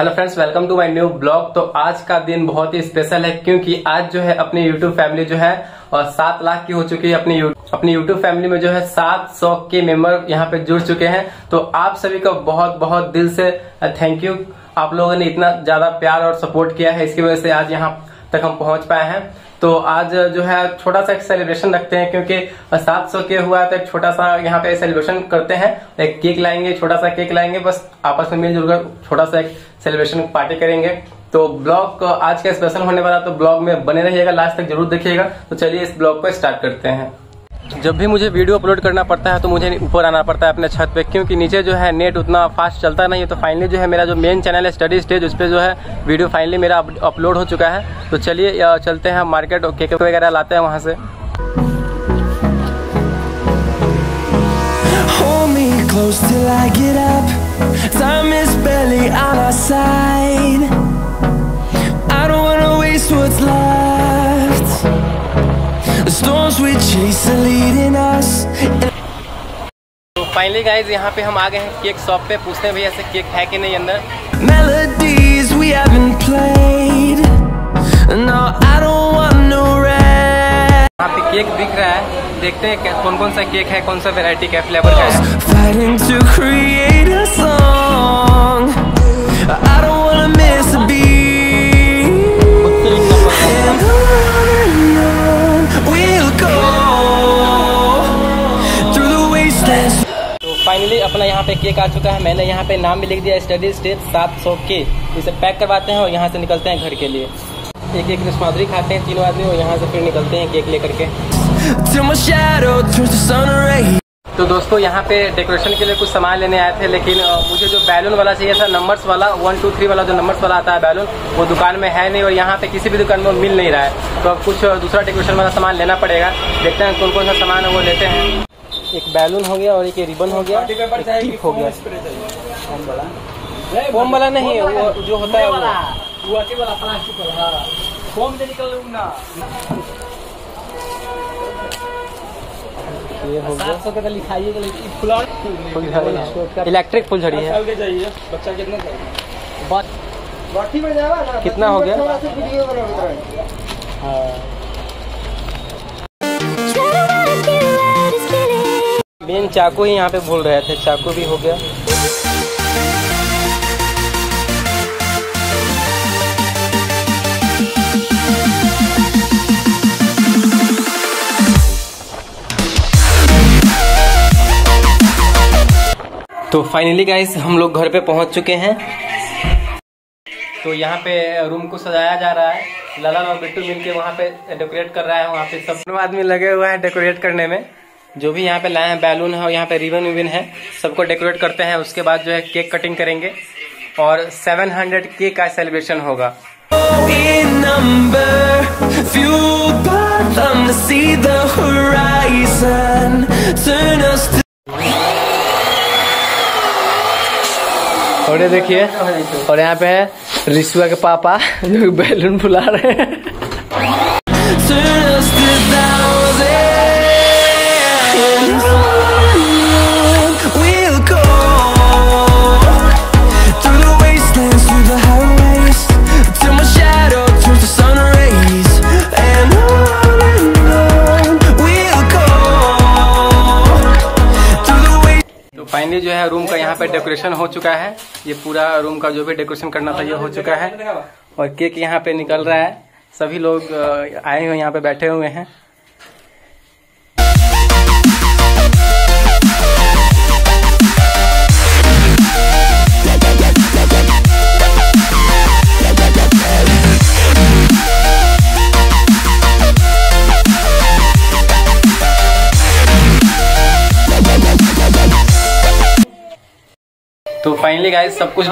Hello friends welcome to my new blog तो आज का दिन बहुत ही स्पेशल है क्योंकि आज जो है अपनी यूट्यूब फैमिली जो है, और सात लाख की हो चुकी है अपनी अपनी यूट्यूब फैमिली में जो है सात सौ के मेंबर यहाँ पे जुड़ चुके हैं। तो आप सभी का बहुत बहुत दिल से थैंक यू आप लोगों ने इतना ज़्यादा प्यार और सपोर्ट किया है, इसकी वजह से आज यहाँ तक हम पहुँच पाए हैं। तो आज जो है छोटा सा एक सेलिब्रेशन रखते हैं, क्योंकि सात सौ के हुआ तो एक छोटा सा यहाँ पे सेलिब्रेशन करते हैं। एक केक लाएँगे, छोटा सा केक लाएँगे, बस आपस में मिलजुल कर छोटा सा एक सेलिब्रेशन पार्टी करेंगे। तो ब्लॉग आज का स्पेशल होने वाला तो ब्लॉग में बने रहिएगा, लास्ट तक ज़रूर देखिएगा। तो चलिए इस ब्लॉग को स्टार्ट करते हैं। जब भी मुझे वीडियो अपलोड करना पड़ता है तो मुझे ऊपर आना पड़ता है अपने छत पे, क्योंकि नीचे जो है नेट उतना फास्ट चलता नहीं है। तो फाइनली जो है मेरा जो मेन चैनल है स्टडी स्टेज उस पर जो है वीडियो फाइनली मेरा अपलोड हो चुका है। तो चलिए चलते हैं मार्केट और केक वगैरह लाते हैं वहाँ से। Close till I get up. Time is तो फाइनली गाइज़ यहाँ पे हम आ गए हैं केक शॉप पे। पूछते हैं भैया ऐसे केक है कि नहीं अंदर? Melodies we haven't played. No, I don't want no rest यहाँ पे केक दिख रहा है। देखते हैं कौन कौन सा केक है कौन सा वेराइटी का फ्लेवर का है आ चुका है। मैंने यहाँ पे नाम भी लिख दिया स्टडी स्टेज 700 के इसे पैक करवाते हैं और यहाँ से निकलते हैं घर के लिए। एक एक रसमादरी खाते हैं तीनों आदमी और यहाँ से फिर निकलते हैं केक लेकर के। तो दोस्तों यहाँ पे डेकोरेशन के लिए कुछ सामान लेने आए थे लेकिन मुझे जो बैलून वाला चाहिए था नंबर्स वाला वन टू थ्री वाला जो नंबर्स वाला आता है बैलून वो दुकान में है नहीं और यहाँ पे किसी भी दुकान में मिल नहीं रहा है। तो अब कुछ दूसरा डेकोरेशन वाला सामान लेना पड़ेगा। देखते हैं कौन कौन सा सामान है वो लेते हैं। एक बैलून हो गया और एक रिबन हो गया एक हो गया। फोम वाला? नहीं है वो जो होता है ये हो गया। इलेक्ट्रिक फुलझड़ी है। बच्चा कितना कितना हो गया? मेन चाकू ही यहाँ पे भूल रहे थे, चाकू भी हो गया। तो फाइनली गाइस हम लोग घर पे पहुँच चुके हैं। तो यहाँ पे रूम को सजाया जा रहा है। लाला और बिट्टू मिलके वहाँ पे डेकोरेट कर रहा है वहाँ पे सब। आदमी लगे हुए हैं डेकोरेट करने में। जो भी यहाँ पे लाए हैं बैलून है और यहाँ पे रिबन विबन है सबको डेकोरेट करते हैं। उसके बाद जो है केक कटिंग करेंगे और 700 केक का सेलिब्रेशन होगा। और ये देखिए और यहाँ पे है रिश्वा के पापा जो बैलून फुला रहे हैं। फाइनली जो है रूम का यहाँ पे डेकोरेशन हो चुका है। ये पूरा रूम का जो भी डेकोरेशन करना था, ये हो चुका है। और केक यहाँ पे निकल रहा है। सभी लोग आए हुए यहाँ पे बैठे हुए हैं। तो फाइनली गाइस सब कुछ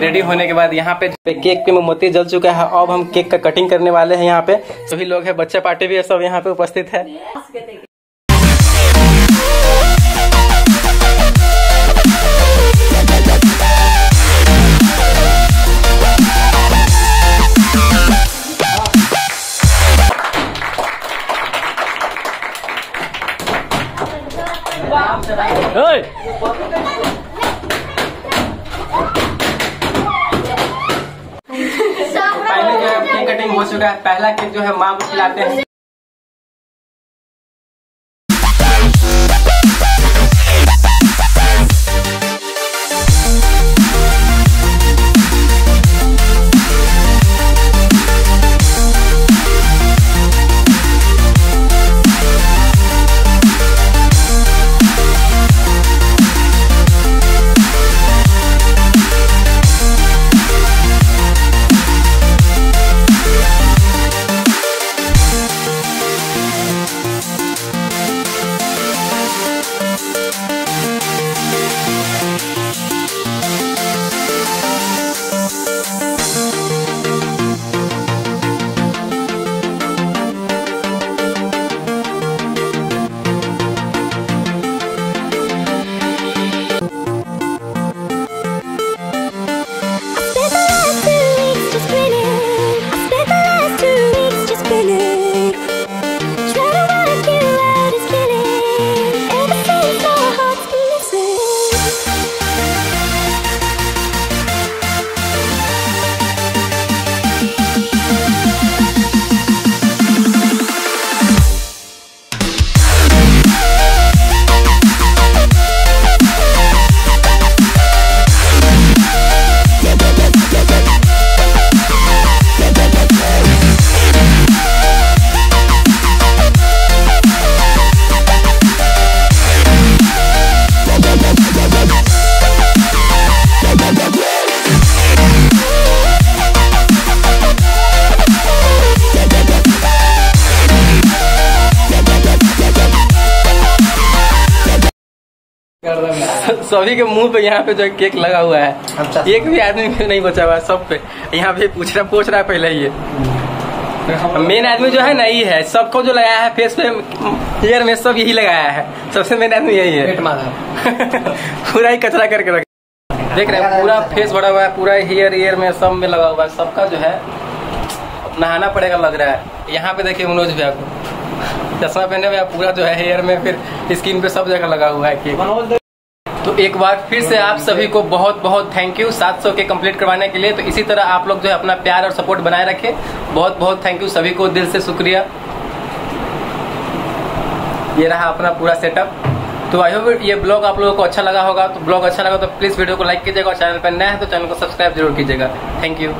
रेडी होने के बाद यहाँ पे केक पे मोमबत्ती जल चुका है। अब हम केक का कटिंग करने वाले हैं यहाँ पे। सभी लोग हैं, बच्चे पार्टी भी है, सब यहाँ पे उपस्थित है। Hey! पहले जो है कटिंग हो चुका है। पहला केक जो है, माँ को खिलाते हैं। सभी के मुँह पे यहाँ पे जो है केक लगा हुआ है। एक भी आदमी पे नहीं बचा हुआ है सब पे। यहाँ पे पूछ रहा पूछ रहा है पहले ये। मेन आदमी जो है ना यही है। सबको जो लगाया है फेस पे हेयर में सब यही लगाया है। सबसे मेन आदमी यही है। पूरा ही कचरा करके रख देख रहे हैं पूरा फेस भरा हुआ है पूरा हेयर ईयर में सब में लगा हुआ है। सबका जो है नहाना पड़ेगा लग रहा है। यहाँ पे देखिए मनोज भैया को। चश्मा पहने हुए पूरा जो है हेयर में फिर स्किन पे सब जगह लगा हुआ है केक। तो एक बार फिर से आप सभी को बहुत बहुत थैंक यू 700 के कंप्लीट करवाने के लिए। तो इसी तरह आप लोग जो है अपना प्यार और सपोर्ट बनाए रखें। बहुत बहुत थैंक यू सभी को। दिल से शुक्रिया। ये रहा अपना पूरा सेटअप तो आई होप ये ब्लॉग आप लोगों को अच्छा लगा होगा। तो ब्लॉग अच्छा लगा तो प्लीज़ वीडियो को लाइक कीजिएगा। और चैनल पर नया है तो चैनल को सब्सक्राइब ज़रूर कीजिएगा। Thank you